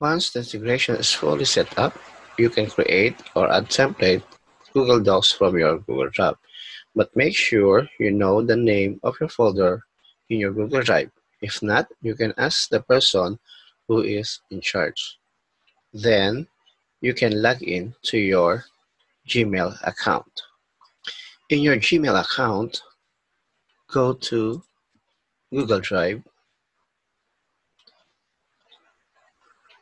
Once the integration is fully set up, you can create or add template Google Docs from your Google Drive. But make sure you know the name of your folder in your Google Drive. If not, you can ask the person who is in charge. Then you can log in to your Gmail account. In your Gmail account, go to Google Drive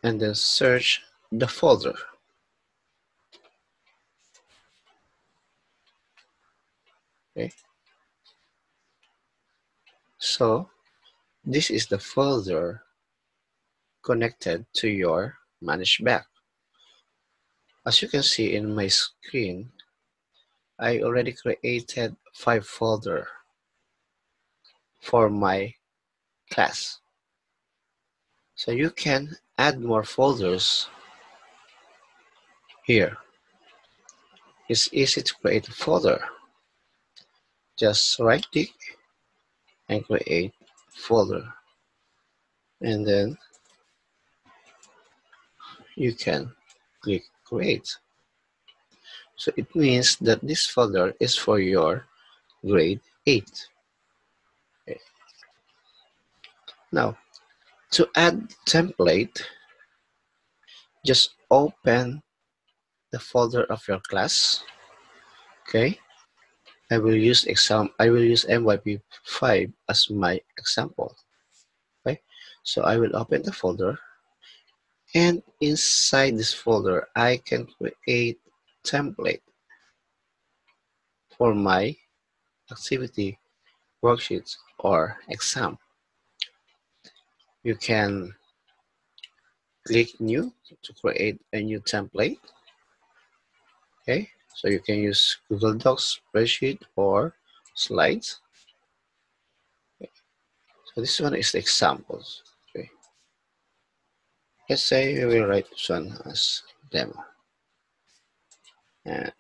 and then search the folder. Okay. So this is the folder connected to your ManageBac. As you can see in my screen, I already created five folder for my class. So you can add more folders here. It's easy to create a folder. Just right click and create folder. And then you can click create. So it means that this folder is for your grade 8. Okay. Now, to add template, just open the folder of your class. Okay. I will use exam I will use MYP5 as my example. Okay. So I will open the folder and inside this folder, I can create template for my activity, worksheets, or exam. You can click new to create a new template. Okay, so you can use Google Docs, spreadsheet, or slides. Okay. So this one is examples. Let's say we will write this one as demo. And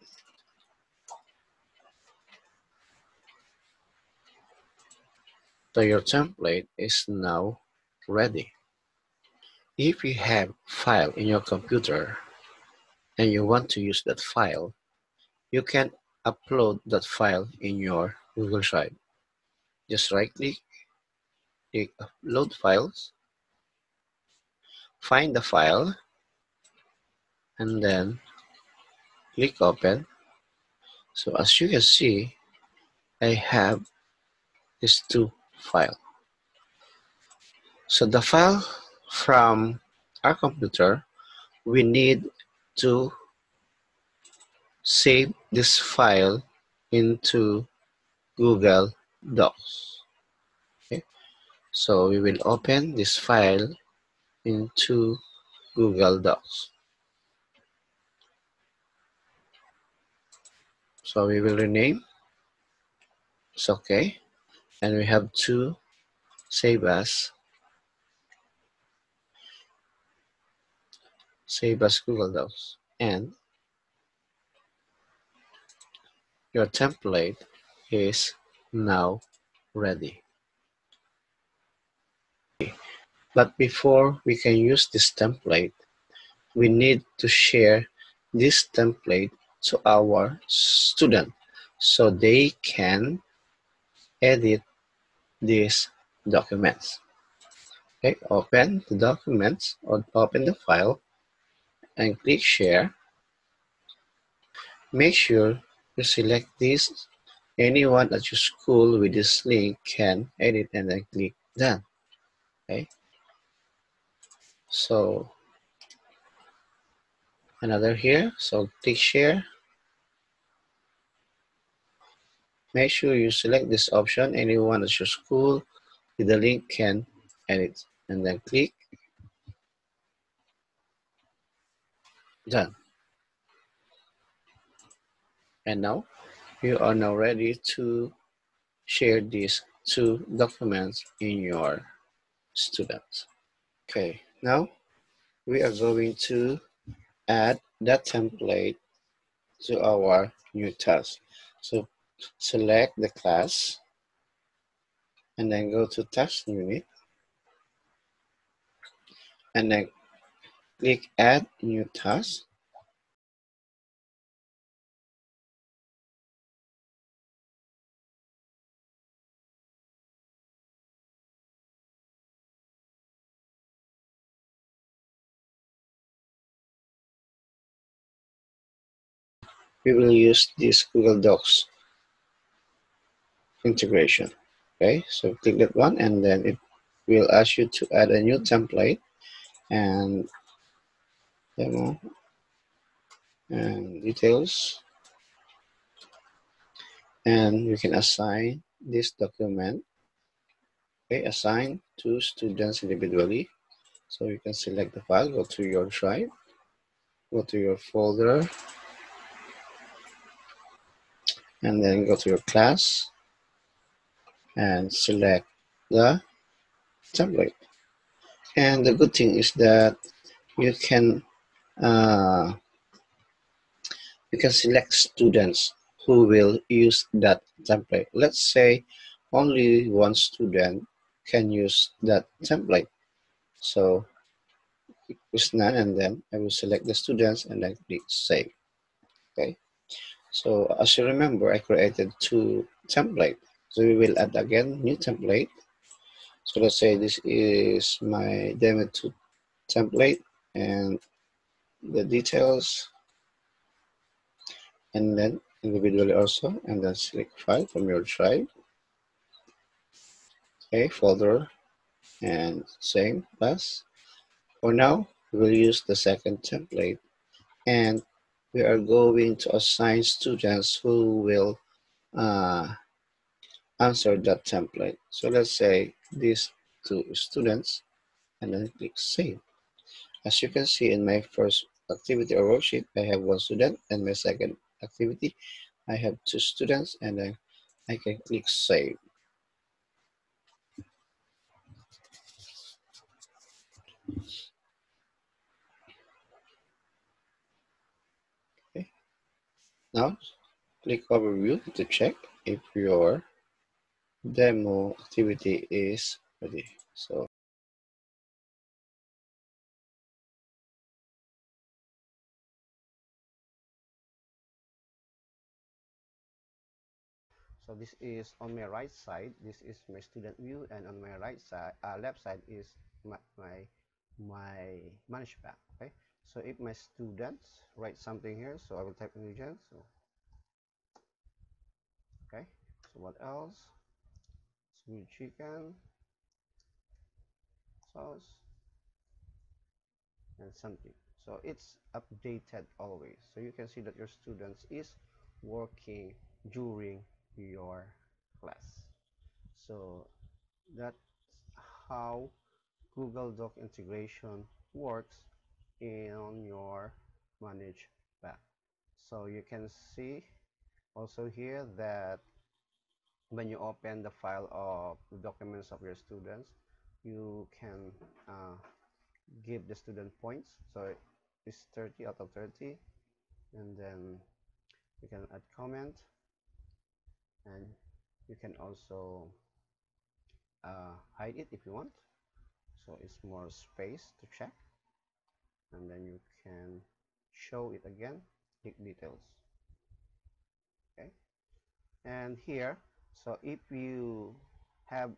so your template is now ready. If you have file in your computer and you want to use that file, you can upload that file in your Google Drive. Just right click, click upload files, find the file and then click open so as you can see I have these two file so the file from our computer we need to save this file into Google Docs okay so we will open this file into Google Docs. So we will rename. It's okay. And we have to save as save as Google Docs. And your template is now ready. But before we can use this template, we need to share this template to our student so they can edit these documents. Okay, open the documents or open the file and click share. Make sure you select this. Anyone at your school with this link can edit and then click done. Okay, so another here. So click share. Make sure you select this option. Anyone at your school with the link can edit and then click done. And now you are now ready to share these two documents in your students. Okay, now, we are going to add that template to our new task. So select the class and then go to task unit and then click Add New Task. We will use this Google Docs integration. Okay, so click that one and then it will ask you to add a new template and demo and details. And you can assign this document okay assign to students individually. So you can select the file go to your drive go to your folder and then go to your class and select the template. And the good thing is that you can uh, you can select students who will use that template. Let's say only one student can use that template. So it's none and then I will select the students and then click save. Okay. So as you remember, I created two template. So we will add again new template. So let's say this is my demo 2 template and the details and then individually also and then select file from your drive okay folder and same plus for now we will use the second template and we are going to assign students who will uh, answer that template. So let's say these two students and then click save. As you can see in my first activity or worksheet I have one student and my second activity. I have two students and then I can click save. Okay. Now click overview to check if your demo activity is ready. So so this is on my right side. This is my student view and on my right side uh, left side is my my, my ManageBac okay? So if my students write something here so i will type ingredients so okay? So what else? Sweet chicken sauce and something. So it's updated always. So you can see that your students is working during your class. So that's how Google Doc integration works in your manage pack so you can see also here that when you open the file of the documents of your students you can uh, give the student points. So it's 30 out of 30 and then you can add comment and you can also uh, hide it if you want. So it's more space to check. And then you can show it again click details. Okay. And here so if you have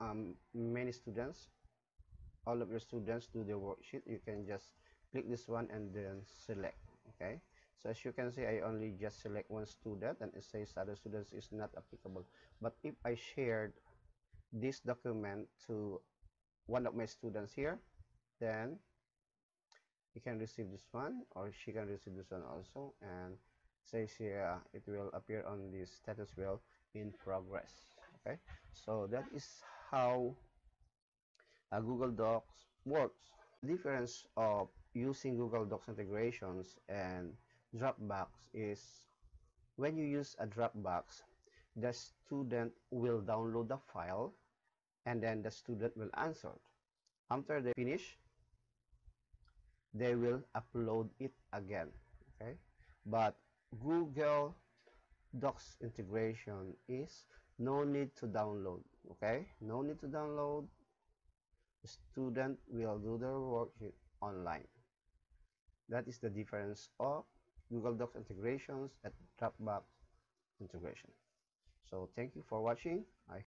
um, many students all of your students do the worksheet you can just click this one and then select okay so as you can see I only just select one student and it says other students is not applicable. But if I shared this document to one of my students here then he can receive this one or she can receive this one also. And says here it will appear on the status wheel in progress. Okay? So that is how uh, Google Docs works. The difference of using Google Docs integrations and Dropbox is when you use a Dropbox, the student will download the file and then the student will answer. After they finish, they will upload it again. Okay, but Google Docs integration is no need to download. Okay, no need to download. The student will do their work online. That is the difference of Google Docs integrations and Dropbox integration. So thank you for watching. I